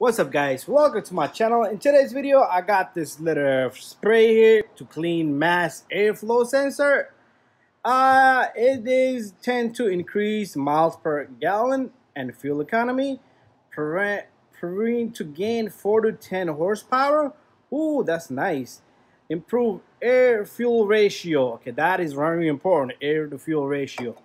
What's up guys? Welcome to my channel. In today's video, I got this little spray here to clean mass airflow sensor. Uh, it is tend to increase miles per gallon and fuel economy, preventing to gain 4 to 10 horsepower. Ooh, that's nice. Improve air fuel ratio. Okay, that is very important, air to fuel ratio.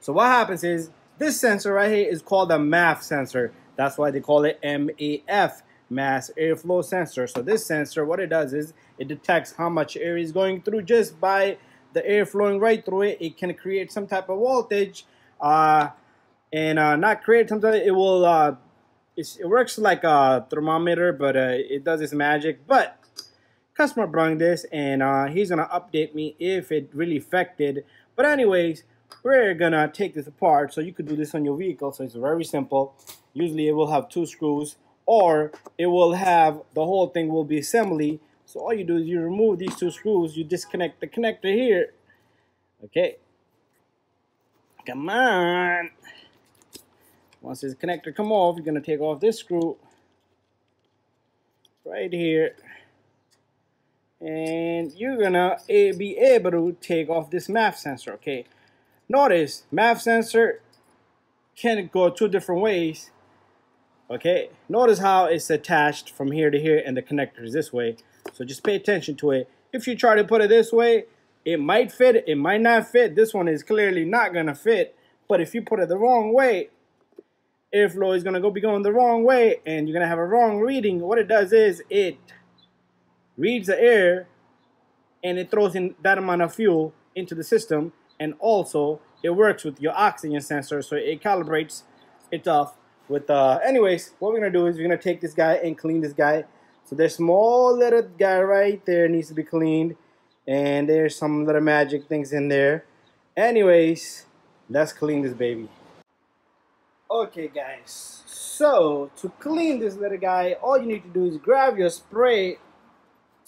So what happens is this sensor right here is called a MAF sensor. That's why they call it MAF, mass airflow sensor. So this sensor, what it does is it detects how much air is going through just by the air flowing right through it. It can create some type of voltage uh, and uh, not create something. It will, uh, it works like a thermometer, but uh, it does its magic. But customer brought this and uh, he's going to update me if it really affected. But anyways, we're gonna take this apart so you could do this on your vehicle. So it's very simple. Usually it will have two screws or it will have the whole thing will be assembly. So all you do is you remove these two screws you disconnect the connector here. Okay. Come on. Once this connector come off you're gonna take off this screw right here. And you're gonna be able to take off this MAF sensor okay Notice, MAF sensor can go two different ways. Okay, notice how it's attached from here to here and the connector is this way. So just pay attention to it. If you try to put it this way, it might fit, it might not fit. This one is clearly not gonna fit. But if you put it the wrong way, airflow is gonna go be going the wrong way and you're gonna have a wrong reading. What it does is it reads the air and it throws in that amount of fuel into the system and also it works with your oxygen sensor so it calibrates it off with uh anyways what we're gonna do is we're gonna take this guy and clean this guy. So there's small little guy right there needs to be cleaned and there's some little magic things in there. Anyways let's clean this baby. Okay guys. So to clean this little guy all you need to do is grab your spray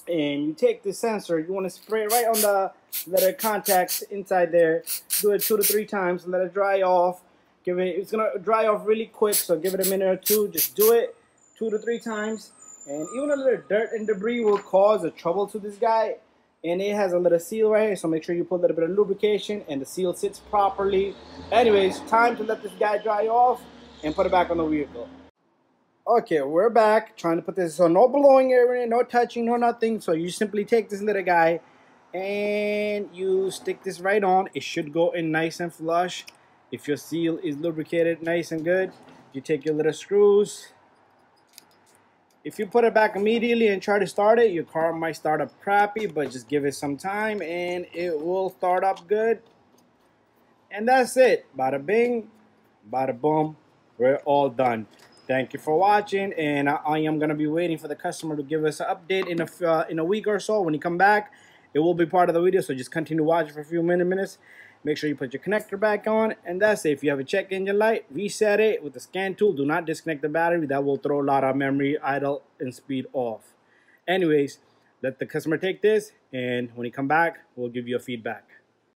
and you take the sensor, you want to spray it right on the letter contacts inside there. Do it two to three times, let it dry off. Give it, it's gonna dry off really quick, so give it a minute or two. Just do it two to three times, and even a little dirt and debris will cause a trouble to this guy. And it has a little seal right here, so make sure you put a little bit of lubrication and the seal sits properly. Anyways, time to let this guy dry off and put it back on the vehicle. Okay, we're back trying to put this so no blowing area, no touching, no nothing. So you simply take this little guy and you stick this right on. It should go in nice and flush. If your seal is lubricated nice and good, you take your little screws. If you put it back immediately and try to start it, your car might start up crappy, but just give it some time and it will start up good. And that's it. Bada bing, bada boom, we're all done. Thank you for watching, and I, I am gonna be waiting for the customer to give us an update in a uh, in a week or so. When he come back, it will be part of the video. So just continue watching for a few minute minutes. Make sure you put your connector back on, and that's it. If you have a check engine light, reset it with the scan tool. Do not disconnect the battery. That will throw a lot of memory idle and speed off. Anyways, let the customer take this, and when he come back, we'll give you a feedback.